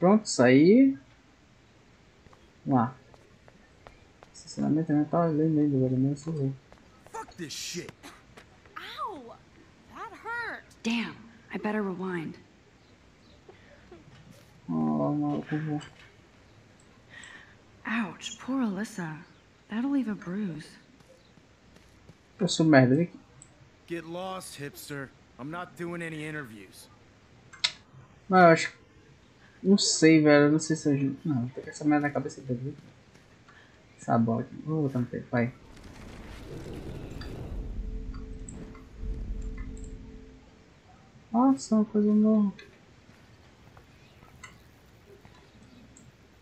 Pronto, saí. Vamos lá. Estacionamento mental, lembra ainda, agora não sei. Fuck this shit. Ow! That hurt. Damn, I better rewind. Oh, maluco. Ouch, poor Alyssa. That'll leave a bruise. Eu sou merda, aqui. Get lost, hipster. I'm not doing any interviews. Mas eu acho. Não sei, velho. Não sei se eu. Não, tô com essa merda na cabeça dele. Essa bola aqui. Vou botar no tempo, vai. Nossa, uma coisa nova.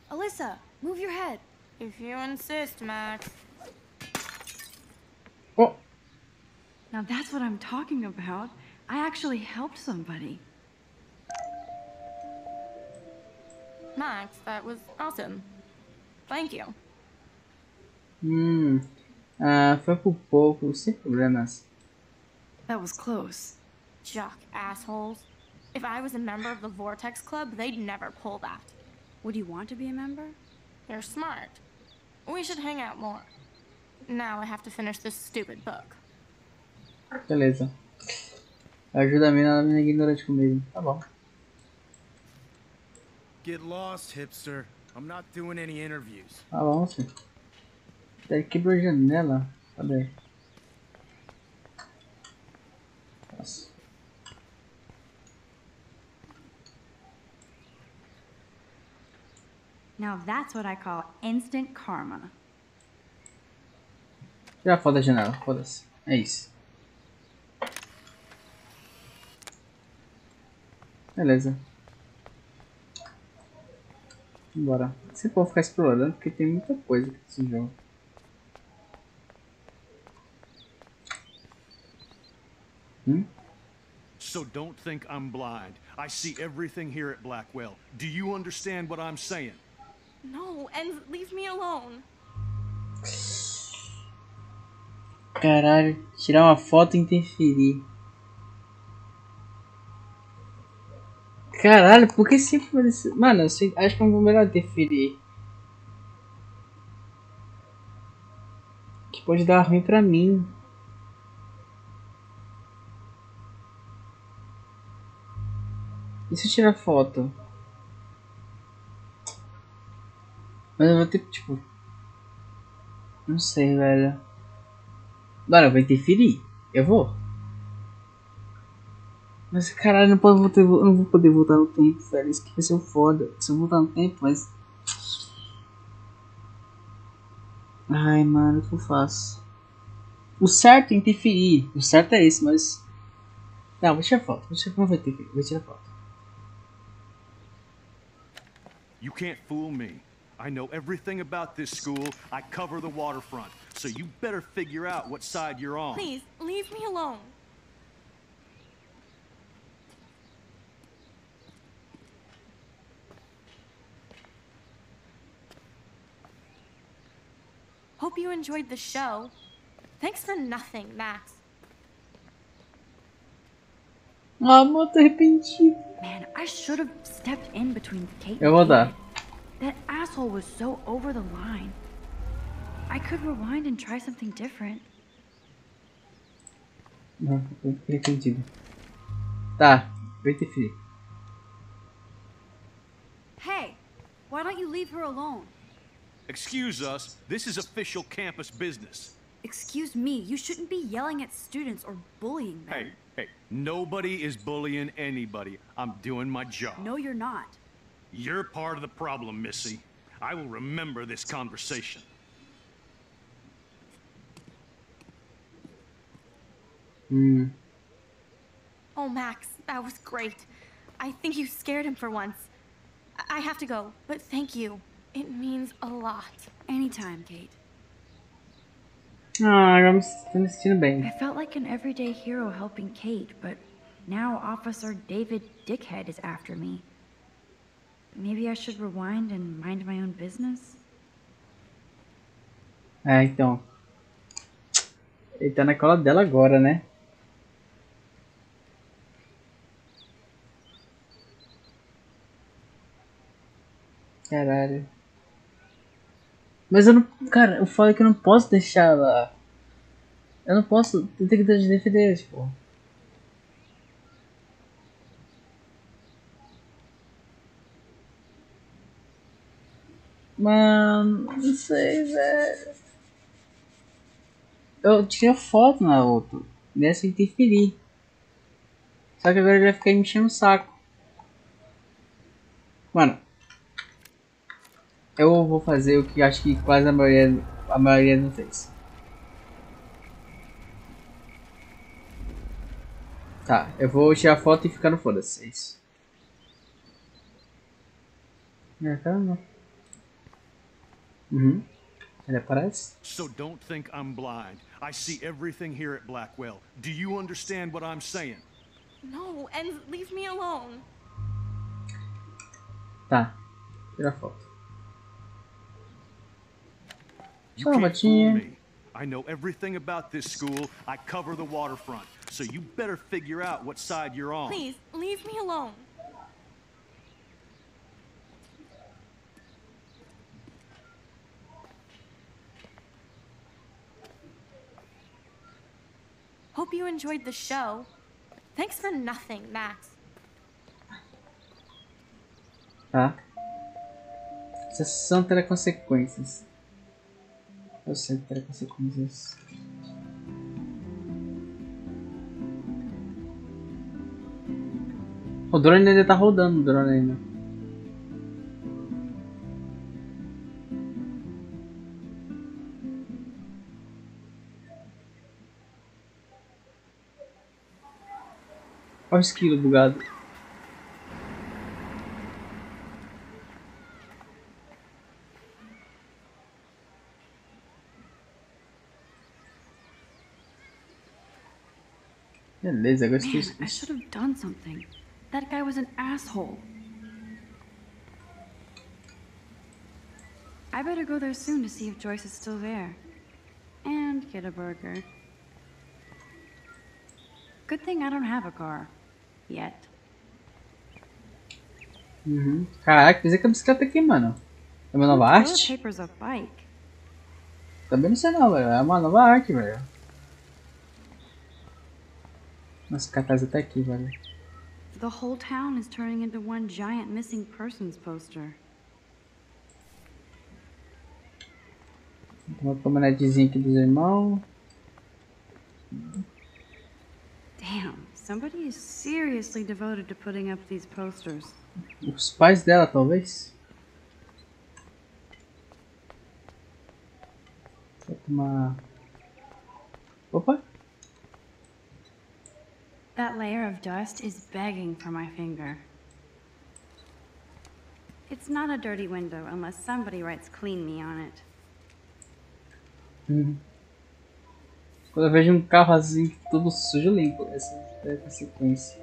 Alyssa, move your head. If you insist, Max. Oh! Now that's what I'm talking about. I actually helped somebody. Max, that was awesome. Thank you. Hum. Ah, foi por pouco, sem problemas. That was close. Jock assholes. If I was a member of the Vortex Club, they'd never pull that. Would you want to be a member? They're smart. We should hang out more. Now I have to finish this stupid book. Beleza. Ajuda a mina, a mina é ignorante comigo. Tá bom. Get lost, hipster. I'm not doing any interviews. Ah, tá bom, sim. Daí quebrou a janela. Cadê? Nossa. Now that's what I call instant karma. Tira a foto da janela, foda-se. É isso. Beleza. Bora. Se for ficar explorando, porque tem muita coisa aqui nesse jogo. Hum? So don't think I'm blind. I see everything here at Blackwell. Do you understand what I'm saying? No, and leave me alone. Caralho, tirar uma foto e interferir. Caralho, por que sempre isso? Mano, acho que é melhor interferir. Que pode dar ruim pra mim. E se eu tirar foto? Mas eu vou ter, tipo... Não sei, velho. Mano, vou interferir. Eu vou. Mas caralho, não, posso, não vou poder voltar no tempo, velho. Isso que vai ser o foda. Se eu voltar no tempo, mas. Ai, mano, o que eu faço? O certo é interferir. O certo é esse, mas. Não, vou tirar foto. Vou tirar, não vou interferir. Vou tirar foto. You can't fool me. I know everything about this school. I cover the waterfront. So you better figure out what side you're on. Please, leave me alone. Hope you enjoyed the show. Thanks for nothing, Max. Ah, arrependido. Man, I should have stepped in between Kate Eu vou and dar. That asshole was so over the line. I could rewind and try something different. Não, arrependido. Tá, interferir. Hey, why don't you leave her alone? Excuse us. This is official campus business. Excuse me, you shouldn't be yelling at students or bullying them. Hey, hey, nobody is bullying anybody. I'm doing my job. No, you're not. You're part of the problem, Missy. I will remember this conversation. Hum. Oh, Max, that was great. I think you scared him for once. I I have to go, but thank you. It means a lot. Anytime, Kate. Ah, agora me- tô me sentindo bem. I felt like an everyday hero helping Kate, but now Officer David Dickhead is after me. Maybe I should rewind and mind my own business? É, então. Ele tá na cola dela agora, né? Caralho. Mas eu não. Cara, eu falo que eu não posso deixar ela. Eu não posso. Eu tenho que defender, tipo. Mano, não sei, velho. Eu tirei foto na outra. Nessa interferir. Só que agora ele vai ficar me enchendo o saco. Mano. Eu vou fazer o que acho que quase a maioria, a maioria não fez. Tá, eu vou tirar foto e ficar no foda-se. É isso. É, caramba. Uhum. Ele aparece. So don't think I'm blind. I see everything here at Blackwell. Do you understand what I'm saying? No, and leave me alone. Tá. Tira foto. You Só can't fool me. I know everything about this school. I cover the waterfront. So you better figure out what side you're on. Please, leave me alone. Hope you enjoyed the show. Thanks for nothing, Max. Tá. Essas são terá consequências. Eu sei que terá consequências. O drone ainda tá rodando, o drone ainda. Olha o esquilo bugado. Beleza, gostei Man. I should have done something. That guy was an asshole. I better go there soon to see if Joyce is still there. And get a burger. Good thing I don't have a car. Yet. Uhum. Caraca, fiz a bicicleta aqui, mano. É uma nova arte? paper's a bike. Também não sei não, velho. É uma nova arte, velho. Nossa, cartaz até aqui, velho. The whole town is turning into one giant missing persons poster. Uma promenadezinha aqui dos irmãos. Damn, somebody is seriously devoted to putting up these posters. Os pais dela, talvez. Tomar. Opa! That layer of dust is begging for my finger. It's not a dirty window unless somebody writes clean me on it. Uhum. Quando eu vejo um carro assim, todo sujo, eu limpo. Essa é a consequência.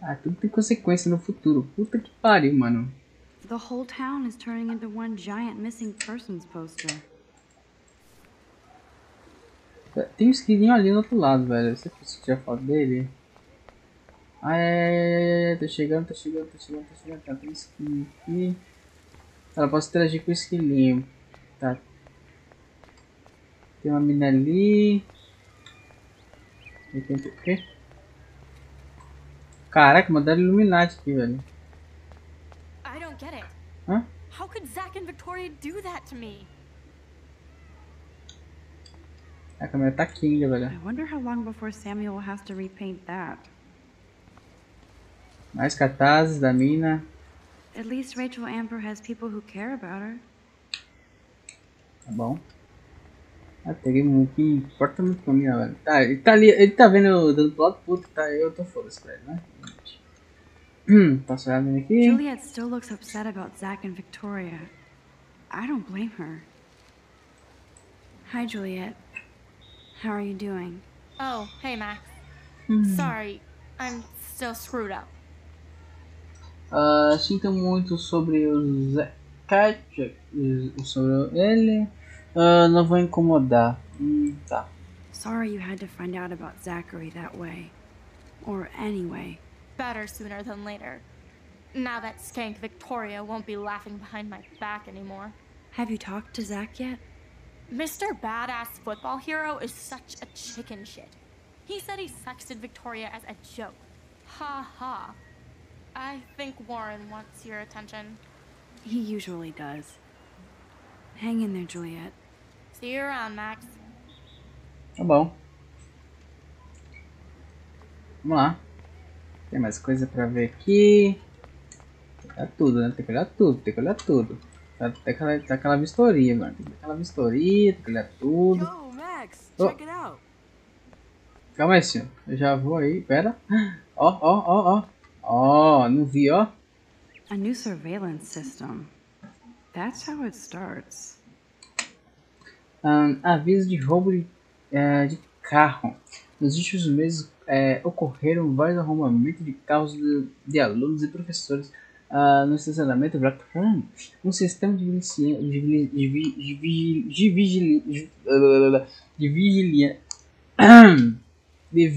Ah, tudo tem consequência no futuro. Puta que pariu, mano. The whole town is turning into one giant missing persons poster. Tem um esquilinho ali no outro lado, velho. Você precisa tirar foto dele? Ai, ai, ai, ai, ai, tô chegando, tô chegando, tô chegando, tô chegando. Tá, tem um esquilinho aqui. Ela posso interagir com o esquilinho. Tá. Tem uma mina ali. Tem o quê? Caraca, mandaram Illuminati aqui, velho. I don't get it. Hã? How could Zack and Victoria do that to me? A câmera tá aqui ainda, velho. I wonder how long before Samuel has to repaint that. Mais cartazes da mina. At least Rachel Amber has people who care about her. Tá bom. Ah, peguei um que importa muito pra mim, velho. Tá, ele tá ali, ele tá vendo eu dando pro lado puto, tá? Eu tô foda-se pra ele, né? Hum, posso olhar nele aqui? Juliet still looks upset about Zack and Victoria. I don't blame her. Hi, Juliet. How are you doing? Oh, hey, Max. Sorry, I'm still screwed up. Ah, sinto muito sobre o Zé Kat- o- sobre ele. Ah, não vou incomodar. Hum, tá. Sorry you had to find out about Zachary that way. Or anyway. Better sooner than later. Now that skank Victoria won't be laughing behind my back anymore. Have you talked to Zach yet? Mr. Badass Football Hero is such a chicken shit. He said he sexted Victoria as a joke. Ha ha. I think Warren wants your attention. He usually does. Hang in there, Juliet. See you around, Max. Tá bom. Vamos lá. Tem mais coisa pra ver aqui. Tem que olhar tudo, né? Tem que olhar tudo, tem que olhar tudo. Tá, tem aquela, tá aquela vistoria, mano. Tem aquela vistoria, tem que olhar tudo. Yo, Max, Oh. check it out. Calma aí, senhor. Eu já vou aí. Pera. Ó, ó, ó, ó. Ó, não vi, ó. A new surveillance system. That's how it starts. Ahn, aviso de roubo de, eh, de carro. Nos últimos meses eh, ocorreram vários arrombamentos de carros de, de alunos e professores ah, no estacionamento Black Hum, Um sistema de vigia- de vigi- de vi- de de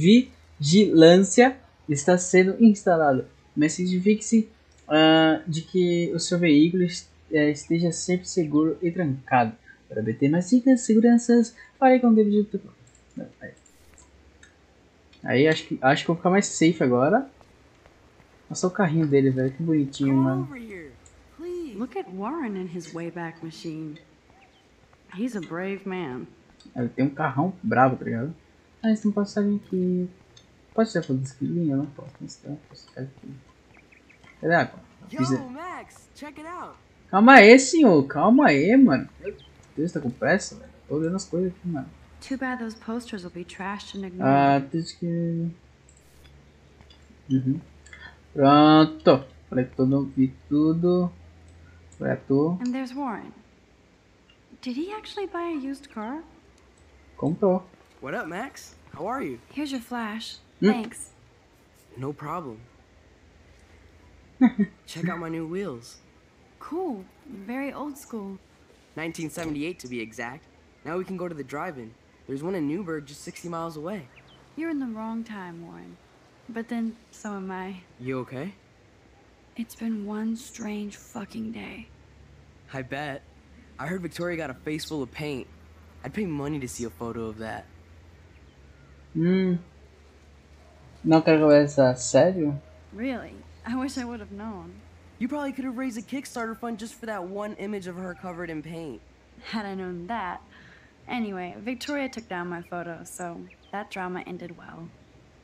vigilância está sendo instalado. Mas certifique-se ah, de que o seu veículo eh, esteja sempre seguro e trancado. Para obter mais dicas de seguranças, fale com o David. Aí, Aí acho que acho que vou ficar mais safe agora. Olha só o carrinho dele, velho. Que bonitinho, mano. Look at Warren and his Wayback Machine. He's a brave man. Ele tem um carrão brabo, tá ligado? Ah, eles um passarinho aqui. Pode ser foto desse filhinho? Eu não posso. Mas tem posso ficar aqui. Cadê a água? Fiz- Yo, Max, check it out. Calma aí, senhor. Calma aí, mano. Meu Deus, tá com pressa, velho. Tô olhando as coisas aqui, mano. Too bad those posters will be trashed and ignored. Ah, diz que. Uhum. Pronto. Coletou no vi tudo. Coletou. and there's Warren. Did he actually buy a used car? Comprou. What up, Max? How are you? Here's your flash. Mm. Thanks. No problem. check out my new wheels. Cool. Very old school. 1978 to be exact. Now we can go to the drive-in. There's one in Newberg just 60 miles away. You're in the wrong time, Warren. But then, so am I. You okay? It's been one strange fucking day. I bet. I heard Victoria got a face full of paint. I'd pay money to see a photo of that. Hum. Não quero conversar. Sério? Really? I wish I would have known. You probably could have raised a Kickstarter fund just for that one image of her covered in paint. Had I known that. Anyway, Victoria took down my photo, so that drama ended well.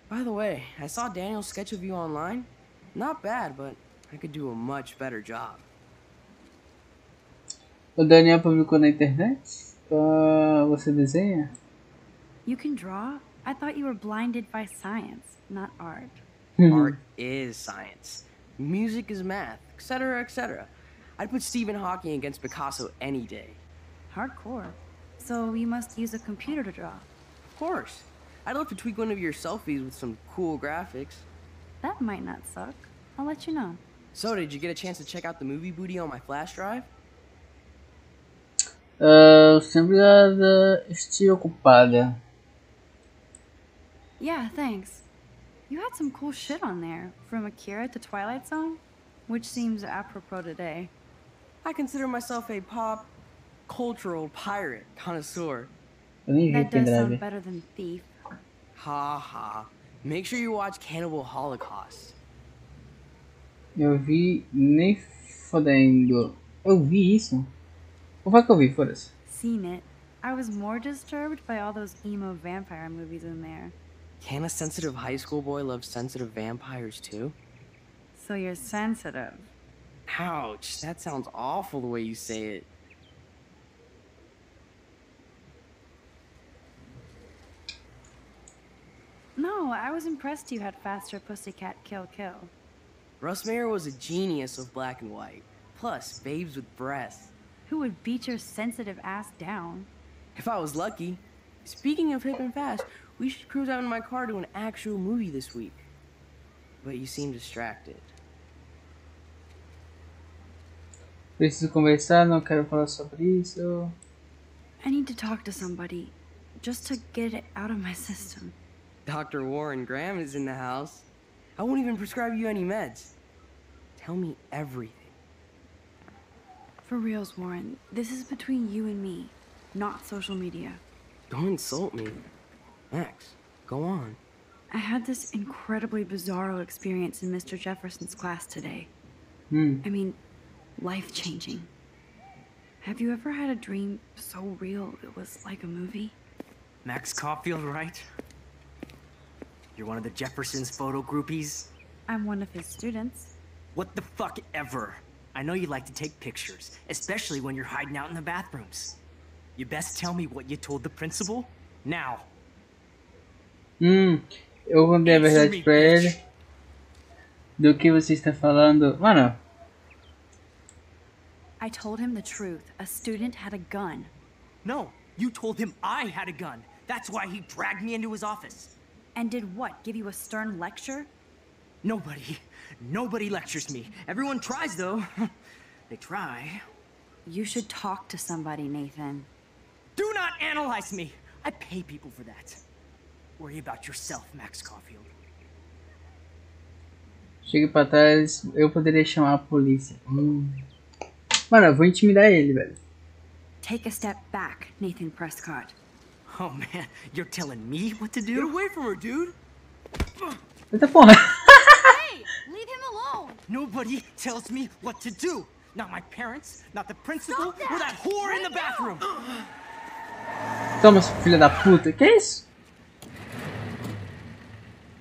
By the way, I saw Daniel's sketch of you online. Not bad, but I could do a much better job. O Daniel publicou na internet? Ah, você desenha? You can draw? I thought you were blinded by science, not art. Art is science. Music is math, etc., etc. I'd put Stephen Hawking against Picasso any day. Hardcore. So you must use a computer to draw. Of course. I'd love to tweak one of your selfies with some cool graphics. That might not suck. I'll let you know. So, did you get a chance to check out the movie booty on my flash drive? Uh, sempre da estive ocupada. Yeah, thanks. You had some cool shit on there, from Akira to Twilight Zone, which seems apropos today. I consider myself a pop cultural pirate connoisseur. Eu nem That does sound better than thief. Ha ha. Make sure you watch Cannibal Holocaust. Eu vi nem fodendo. Eu vi isso? Como foi que eu vi? Foda-se. Seen it. I was more disturbed by all those emo vampire movies in there. Can a sensitive high school boy love sensitive vampires too? So you're sensitive. Ouch, that sounds awful the way you say it. No, I was impressed you had faster Pussycat Kill Kill. Russ Meyer was a genius of black and white. Plus, babes with breasts. Who would beat your sensitive ass down? If I was lucky. Speaking of hip and fast, we should cruise out in my car to an actual movie this week. But you seem distracted. Preciso conversar, não quero falar sobre isso. I need to talk to somebody, just to get it out of my system. Dr. Warren Graham is in the house. I won't even prescribe you any meds. Tell me everything. For reals, Warren, this is between you and me, not social media. Don't insult me. Max, go on. I had this incredibly bizarro experience in Mr. Jefferson's class today. Hmm. I mean, life changing. Have you ever had a dream so real it was like a movie? Max Caulfield, right? You're one of the Jefferson's photo groupies? I'm one of his students. What the fuck ever? I know you like to take pictures, especially when you're hiding out in the bathrooms. You best tell me what you told the principal? Now. Hum, eu contei a verdade pra ele. Do que você está falando? Mano, I told him the truth. A student had a gun. No, you told him I had a gun. That's why he dragged me into his office. And did what? Give you a stern lecture? Nobody, nobody lectures me. Everyone tries, though. they try. You should talk to somebody, Nathan. Do not analyze me. I pay people for that. Worry about yourself, Max Caulfield. chega pra trás, eu poderia chamar a polícia. Hum. Mano, eu vou intimidar ele, velho. Take a step back, Nathan Prescott. Oh man, you're telling me what to do? Get away from her, dude! Eita porra. Hey, leave him alone. Nobody tells me what to do. Not my parents, not the principal, Stop that or that whore in the bathroom. Toma, seu filho da puta. Que é isso?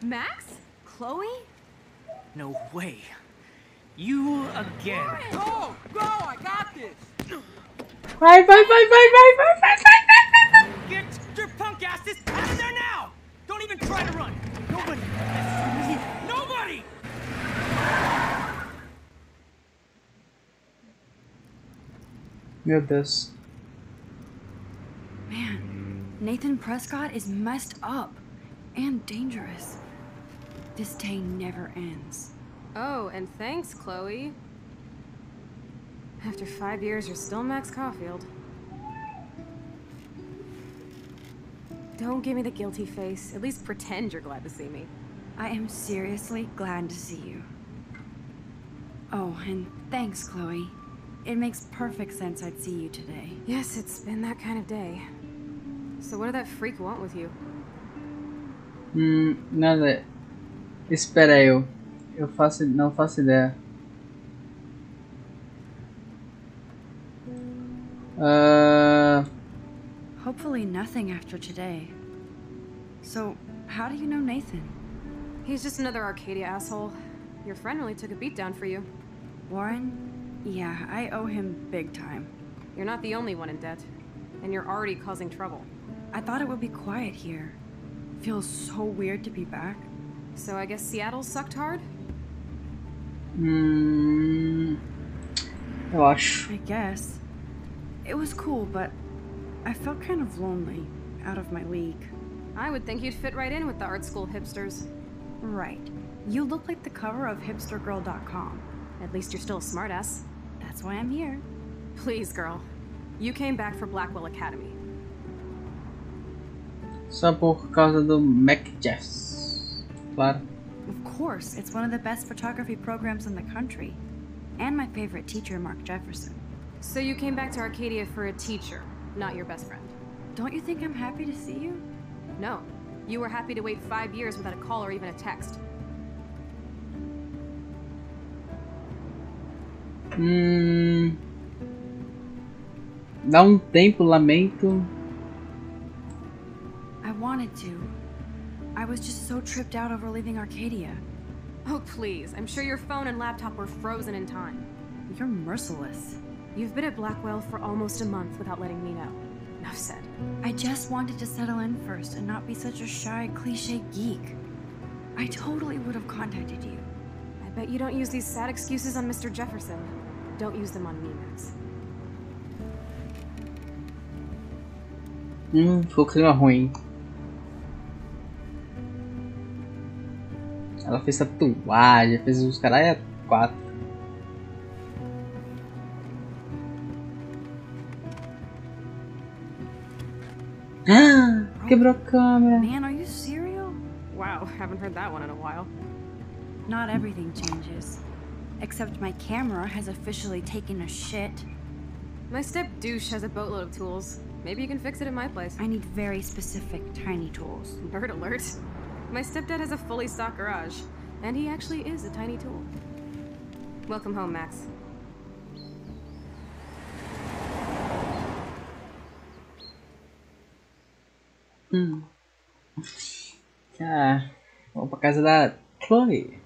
Max? Chloe? No way. You again. Go! Go! I got this! Vai, vai, vai, vai, vai, vai, vai, vai, vai, vai. Get your punk asses out of there now! Don't even try to run. Nobody. messes with me. Nobody. Meu Deus. Man, Nathan Prescott is messed up and dangerous. This day never ends. Oh, and thanks, Chloe. After five years, you're still Max Caulfield. Don't give me the guilty face. At least pretend you're glad to see me. I am seriously glad to see you. Oh, and thanks, Chloe. It makes perfect sense I'd see you today. Yes, it's been that kind of day. So what did that freak want with you? Hum, nada. Espera eu. Eu faço, não faço ideia. Ah, Hopefully, nothing after today. So, how do you know Nathan? He's just another Arcadia asshole. Your friend really took a beat down for you. Warren? Yeah, I owe him big time. You're not the only one in debt. And you're already causing trouble. I thought it would be quiet here. Feels so weird to be back. So I guess Seattle sucked hard? Hmm. eu acho. I guess. It was cool, but I felt kind of lonely, out of my league. I would think you'd fit right in with the art school hipsters. Right. You look like the cover of hipstergirl.com. At least you're still a smartass. That's why I'm here. Please, girl. You came back for Blackwell Academy. Só por causa do MacJeffs. Claro. Of course, it's one of the best photography programs in the country. And my favorite teacher, Mark Jefferson. So you came back to Arcadia for a teacher, not your best friend. Don't you think I'm happy to see you? No. You were happy to wait five years without a call or even a text. Hum, dá um tempo, lamento. I wanted to. I was just so tripped out over leaving Arcadia. Oh, please. I'm sure your phone and laptop were frozen in time. You're merciless. You've been at Blackwell for almost a month without letting me know. Enough said. I just wanted to settle in first and not be such a shy, cliche geek. I totally would have contacted you. I bet you don't use these sad excuses on Mr. Jefferson. Don't use them on me, Max. Hum, ficou clima ruim. Ela fez tatuagem, fez os caralho quatro. Ah, quebrou a câmera. Man, are you serial? Wow, haven't heard that one in a while. Not everything changes. Except my camera has officially taken a shit. My step douche has a boatload of tools. Maybe you can fix it at my place. I need very specific tiny tools. Nerd alert. My stepdad has a fully stocked garage, and he actually is a tiny tool. Welcome home, Max. Hum. Ah, vamos pra casa da Chloe.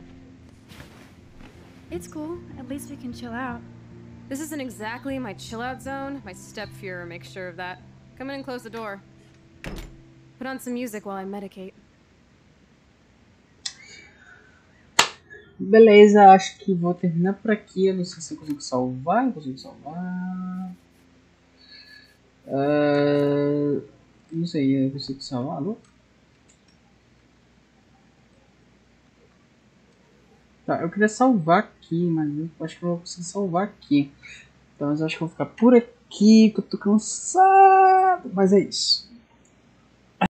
It's cool. At least we can chill out. This isn't exactly my chill out zone. My stepfuhrer makes sure of that. Come in and close the door. Put on some music while I medicate. Beleza, acho que vou terminar por aqui. Eu não sei se eu consigo salvar. Não consigo salvar. Uh, não sei, eu consigo salvar. Alô? Tá, eu queria salvar aqui, mas eu acho que eu vou conseguir salvar aqui. Então eu acho que eu vou ficar por aqui, que eu tô cansado. Mas é isso.